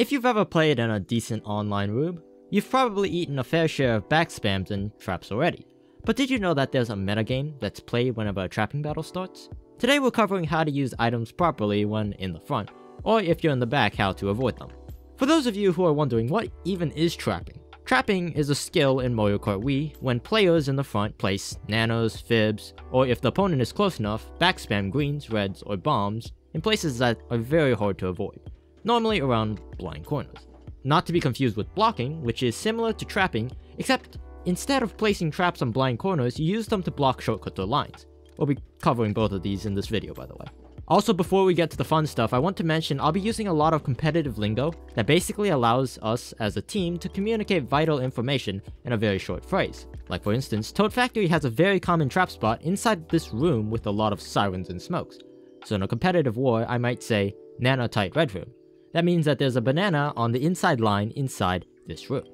If you've ever played in a decent online room, you've probably eaten a fair share of back spams and traps already. But did you know that there's a metagame that's played whenever a trapping battle starts? Today we're covering how to use items properly when in the front, or if you're in the back how to avoid them. For those of you who are wondering what even is trapping, trapping is a skill in Mario Kart Wii when players in the front place nanas, fibs, or if the opponent is close enough, backspam greens, reds, or bombs in places that are very hard to avoid, normally around blind corners. Not to be confused with blocking, which is similar to trapping, except instead of placing traps on blind corners, you use them to block shortcuts or lines. We'll be covering both of these in this video by the way. Also, before we get to the fun stuff, I want to mention I'll be using a lot of competitive lingo that basically allows us as a team to communicate vital information in a very short phrase. Like for instance, Toad Factory has a very common trap spot inside this room with a lot of sirens and smokes. So in a competitive war, I might say, nana tight red room. That means that there's a banana on the inside line inside this room.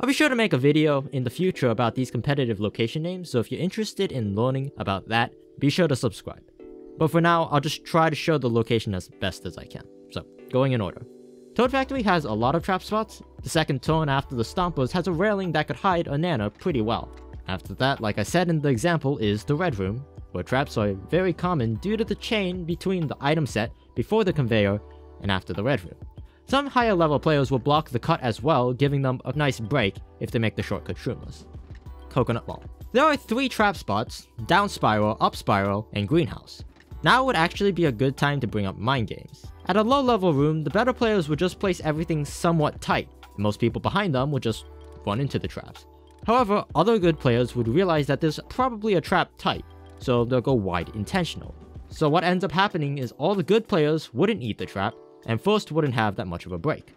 I'll be sure to make a video in the future about these competitive location names, so if you're interested in learning about that, be sure to subscribe. But for now, I'll just try to show the location as best as I can. So, going in order. Toad Factory has a lot of trap spots. The second turn after the Stompers has a railing that could hide a Nana pretty well. After that, like I said in the example, is the Red Room, where traps are very common due to the chain between the item set before the conveyor and after the Red Room. Some higher level players will block the cut as well, giving them a nice break if they make the shortcut shroomless. Coconut Mall. There are three trap spots, down spiral, up spiral, and greenhouse. Now would actually be a good time to bring up mind games. At a low level room, the better players would just place everything somewhat tight, most people behind them would just run into the traps. However, other good players would realize that there's probably a trap tight, so they'll go wide intentional. So what ends up happening is all the good players wouldn't eat the trap, and first wouldn't have that much of a break.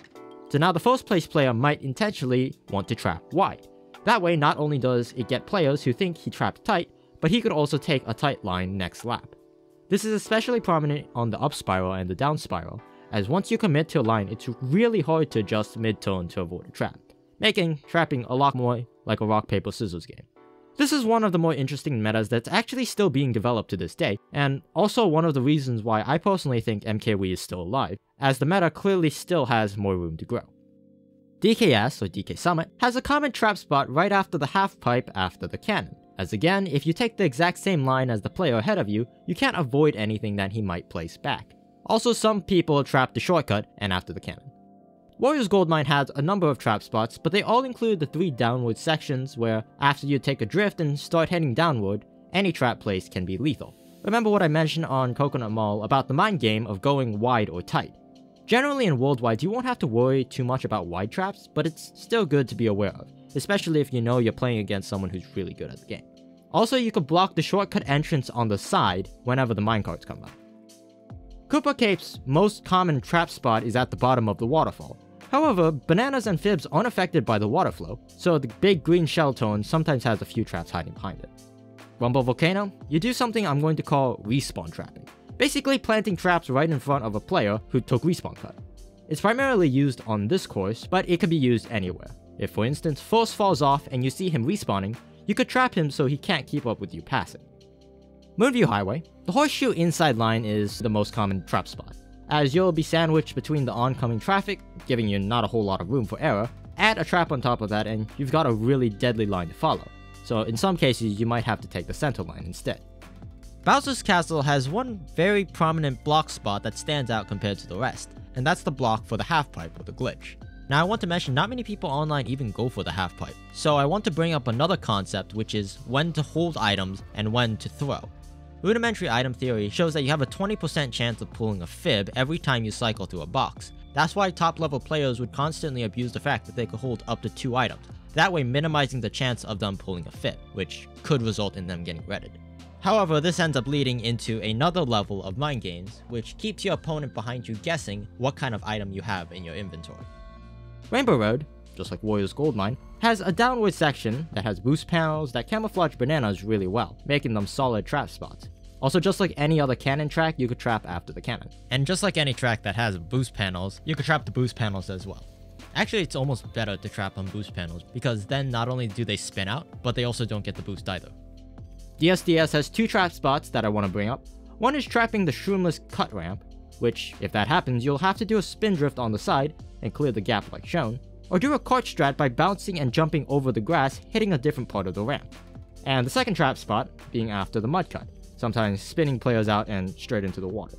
So now the first place player might intentionally want to trap wide. That way not only does it get players who think he trapped tight, but he could also take a tight line next lap. This is especially prominent on the up spiral and the down spiral, as once you commit to a line, it's really hard to adjust mid-turn to avoid a trap, making trapping a lot more like a rock paper scissors game. This is one of the more interesting metas that's actually still being developed to this day, and also one of the reasons why I personally think MKWii is still alive, as the meta clearly still has more room to grow. DKS, or DK Summit, has a common trap spot right after the half pipe after the cannon. As again, if you take the exact same line as the player ahead of you, you can't avoid anything that he might place back. Also, some people trap the shortcut and after the cannon. Wario's Goldmine has a number of trap spots, but they all include the three downward sections where, after you take a drift and start heading downward, any trap place can be lethal. Remember what I mentioned on Coconut Mall about the mind game of going wide or tight. Generally in Worldwide, you won't have to worry too much about wide traps, but it's still good to be aware of, especially if you know you're playing against someone who's really good at the game. Also, you can block the shortcut entrance on the side whenever the minecarts come up. Koopa Cape's most common trap spot is at the bottom of the waterfall. However, bananas and fibs aren't affected by the water flow, so the big green shell tone sometimes has a few traps hiding behind it. Rumble Volcano, you do something I'm going to call respawn trapping. Basically planting traps right in front of a player who took respawn cut. It's primarily used on this course, but it can be used anywhere. If for instance, Force falls off and you see him respawning, you could trap him so he can't keep up with you passing. Moonview Highway. The horseshoe inside line is the most common trap spot, as you'll be sandwiched between the oncoming traffic, giving you not a whole lot of room for error, add a trap on top of that and you've got a really deadly line to follow. So in some cases you might have to take the center line instead. Bowser's Castle has one very prominent block spot that stands out compared to the rest, and that's the block for the half pipe or the glitch. Now I want to mention not many people online even go for the half pipe, so I want to bring up another concept which is when to hold items and when to throw. Rudimentary item theory shows that you have a 20% chance of pulling a fib every time you cycle through a box. That's why top level players would constantly abuse the fact that they could hold up to 2 items, that way minimizing the chance of them pulling a fib, which could result in them getting redded. However, this ends up leading into another level of mind games, which keeps your opponent behind you guessing what kind of item you have in your inventory. Rainbow Road, just like Wario's Gold Mine, has a downward section that has boost panels that camouflage bananas really well, making them solid trap spots. Also, just like any other cannon track, you could trap after the cannon. And just like any track that has boost panels, you could trap the boost panels as well. Actually, it's almost better to trap on boost panels, because then not only do they spin out, but they also don't get the boost either. DSDS has two trap spots that I want to bring up. One is trapping the shroomless cut ramp, which, if that happens, you'll have to do a spin drift on the side, and clear the gap like shown, or do a cart strat by bouncing and jumping over the grass, hitting a different part of the ramp. And the second trap spot being after the mud cut, sometimes spinning players out and straight into the water.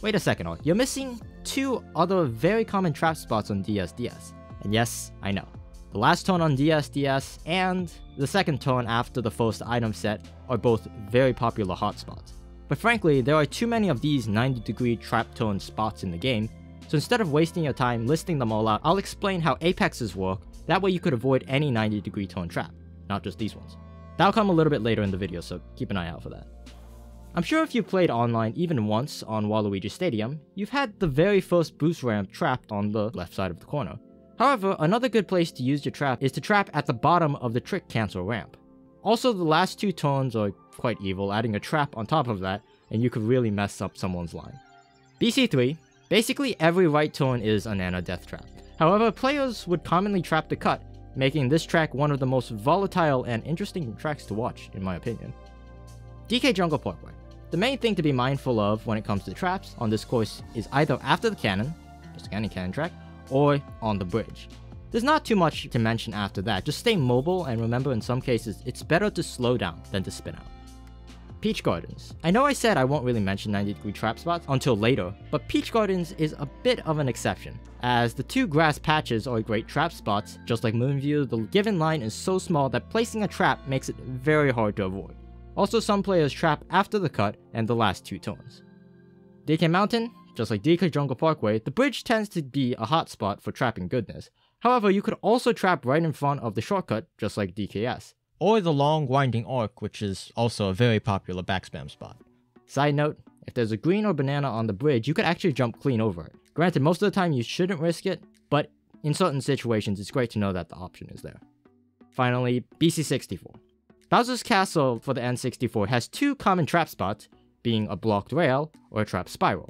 Wait a second, you're missing two other very common trap spots on DSDS. And yes, I know. The last tone on DSDS and the second tone after the first item set are both very popular hotspots. But frankly, there are too many of these 90 degree trap tone spots in the game, so instead of wasting your time listing them all out, I'll explain how apexes work, that way you could avoid any 90 degree tone trap, not just these ones. That'll come a little bit later in the video, so keep an eye out for that. I'm sure if you've played online even once on Waluigi Stadium, you've had the very first boost ramp trapped on the left side of the corner. However, another good place to use your trap is to trap at the bottom of the trick cancel ramp. Also, the last two turns are quite evil, adding a trap on top of that, and you could really mess up someone's line. BC3, basically every right turn is a nana death trap. However, players would commonly trap the cut, making this track one of the most volatile and interesting tracks to watch, in my opinion. DK Jungle Parkway. The main thing to be mindful of when it comes to traps on this course is either after the cannon, just any cannon track, or on the bridge. There's not too much to mention after that, just stay mobile and remember in some cases it's better to slow down than to spin out. Peach Gardens. I know I said I won't really mention 90 degree trap spots until later, but Peach Gardens is a bit of an exception, as the two grass patches are great trap spots, just like Moonview, the given line is so small that placing a trap makes it very hard to avoid. Also some players trap after the cut and the last two tones. DK Mountain, just like DK Jungle Parkway, the bridge tends to be a hotspot for trapping goodness. However, you could also trap right in front of the shortcut, just like DKS. Or the long winding arc, which is also a very popular backspam spot. Side note, if there's a green or banana on the bridge, you could actually jump clean over it. Granted, most of the time you shouldn't risk it, but in certain situations, it's great to know that the option is there. Finally, BC64. Bowser's Castle for the N64 has two common trap spots, being a blocked rail or a trap spiral.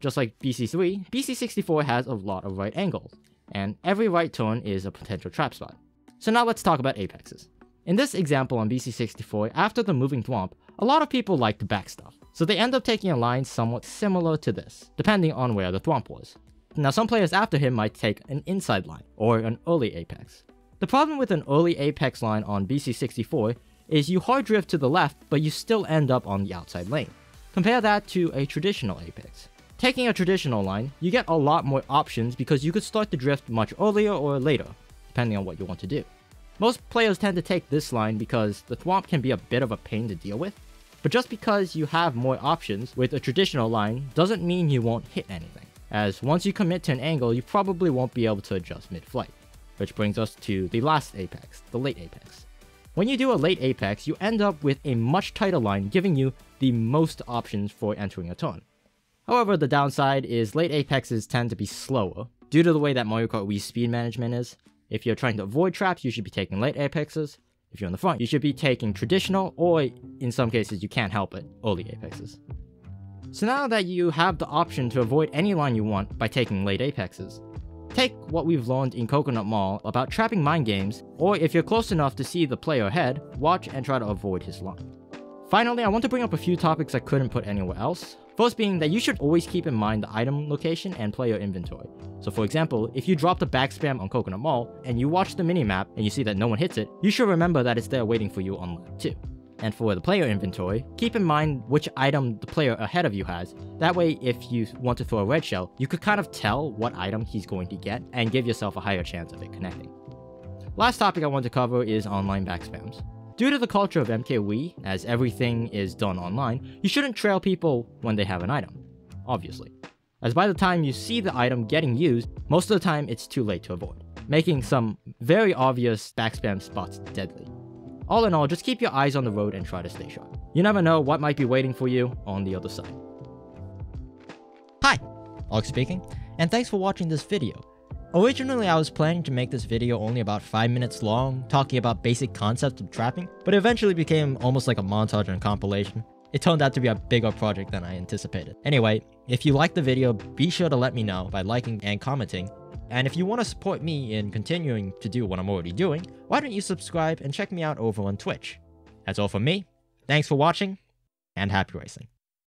Just like BC3, BC64 has a lot of right angles, and every right turn is a potential trap spot. So now let's talk about apexes. In this example on BC64, after the moving thwomp, a lot of people like to back stuff, so they end up taking a line somewhat similar to this, depending on where the thwomp was. Now some players after him might take an inside line, or an early apex. The problem with an early apex line on BC64 is you hard drift to the left, but you still end up on the outside lane. Compare that to a traditional apex. Taking a traditional line, you get a lot more options because you could start the drift much earlier or later, depending on what you want to do. Most players tend to take this line because the thwomp can be a bit of a pain to deal with, but just because you have more options with a traditional line doesn't mean you won't hit anything, as once you commit to an angle you probably won't be able to adjust mid-flight. Which brings us to the last apex, the late apex. When you do a late apex, you end up with a much tighter line giving you the most options for entering a turn. However, the downside is late apexes tend to be slower, due to the way that Mario Kart Wii speed management is. If you're trying to avoid traps, you should be taking late apexes. If you're in the front, you should be taking traditional, or in some cases you can't help it, early apexes. So now that you have the option to avoid any line you want by taking late apexes, take what we've learned in Coconut Mall about trapping mind games, or if you're close enough to see the player ahead, watch and try to avoid his line. Finally, I want to bring up a few topics I couldn't put anywhere else, First being that you should always keep in mind the item location and player inventory. So for example, if you drop the back spam on Coconut Mall, and you watch the minimap and you see that no one hits it, you should remember that it's there waiting for you on lap 2. And for the player inventory, keep in mind which item the player ahead of you has. That way, if you want to throw a red shell, you could kind of tell what item he's going to get and give yourself a higher chance of it connecting. Last topic I want to cover is online backspams. Due to the culture of MKWii, as everything is done online, you shouldn't trail people when they have an item, obviously. As by the time you see the item getting used, most of the time it's too late to avoid, making some very obvious backspam spots deadly. All in all, just keep your eyes on the road and try to stay sharp. You never know what might be waiting for you on the other side. Hi, Arc speaking, and thanks for watching this video. Originally, I was planning to make this video only about 5 minutes long, talking about basic concepts of trapping, but it eventually became almost like a montage and compilation. It turned out to be a bigger project than I anticipated. Anyway, if you liked the video, be sure to let me know by liking and commenting. And if you want to support me in continuing to do what I'm already doing, why don't you subscribe and check me out over on Twitch. That's all from me. Thanks for watching, and happy racing.